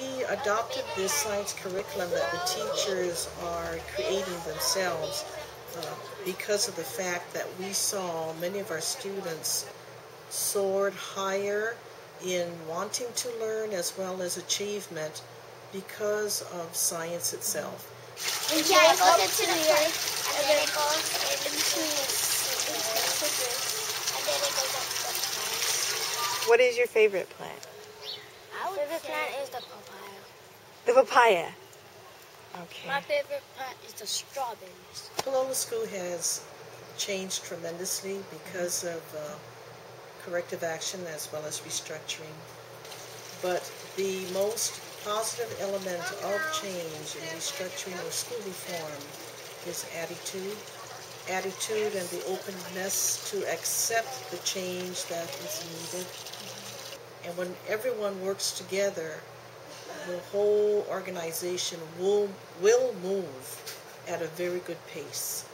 We adopted this science curriculum that the teachers are creating themselves uh, because of the fact that we saw many of our students soared higher in wanting to learn as well as achievement because of science itself. Yeah, it goes into the earth, and then it goes into, into and then it goes up to the plants. What is your favorite plant? My favorite plant is the papaya. The papaya. Okay. My favorite plant is the strawberries. Palolo School has changed tremendously because of uh, corrective action as well as restructuring. But the most positive element of change in restructuring or school reform is attitude. Attitude and the openness to accept the change that is needed. And when everyone works together, the whole organization will, will move at a very good pace.